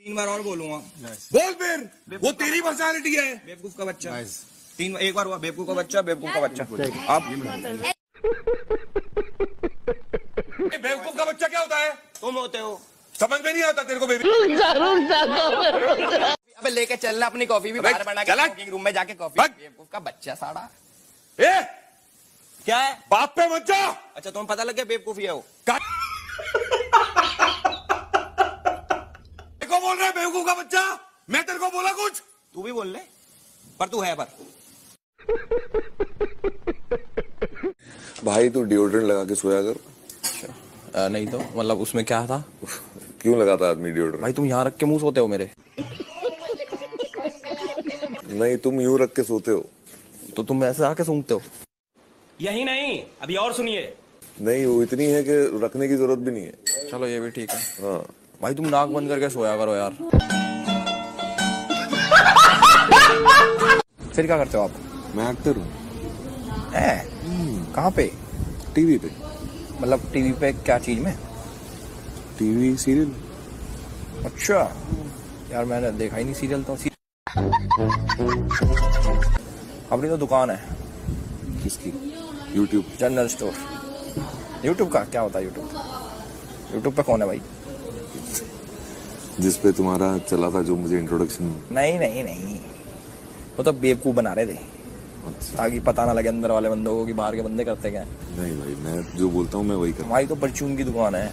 तीन बार और बोलूँगा। बोल फिर। वो तेरी पर्सनालिटी है। बेवकूफ़ का बच्चा। तीन एक बार हुआ बेवकूफ़ का बच्चा बेवकूफ़ का बच्चा। आप बेवकूफ़ का बच्चा क्या होता है? तुम होते हो। समझ में नहीं आता तेरे को बेबी। अबे लेके चलना अपनी कॉफ़ी भी बाहर बना के चला। रूम में जाके कॉफ़ी बेवकूफ़ का बच्चा साड़ा। ए! क्या है? बाप पे मत जा अच्छा तुम्हें पता लग गया बेवकूफ़ी है वो का- तेरे को बोल रहा है बेवकूफ़ का बच्चा? मैं तेरे को बोला कुछ? तू भी बोल ले पर तू है पर। भाई तू डिओड्रेंट लगा के सोया कर। आ, नहीं तो मतलब उसमें क्या था? क्यों लगाता आदमी डिओड्रेंट भाई तुम यहाँ रख के मुँह सोते हो मेरे। नहीं तुम यूँ रख के सोते हो। तो तुम ऐसे आके सूंघते हो? यही नहीं अभी और सुनिए। नहीं वो इतनी है कि रखने की ज़रूरत भी नहीं है। चलो ये भी ठीक है। हाँ। भाई तुम नाक बंद करके सोया करो यार। फिर क्या करते हो आप? मैं एक्टर हूँ। कहाँ पे? टीवी पे। मतलब टीवी पे क्या चीज़ में? टीवी सीरियल अच्छा। यार मैंने देखा ही नहीं सीरियल तो। सी... अपनी तो दुकान है। किसकी? यूट्यूब जनरल स्टोर यूट्यूब का? क्या होता है यूट्यूब यूट्यूब पे कौन है भाई? जिस पे तुम्हारा चला था जो मुझे इंट्रोडक्शन नहीं नहीं नहीं। वो तो बेवकूफ़ बना रहे थे। ताकि पता ना लगे अंदर वाले बंदों को कि बाहर के बंदे करते क्या नहीं भाई मैं जो बोलता हूँ मैं वही करता हूँ। हमारी तो परचून की दुकान है।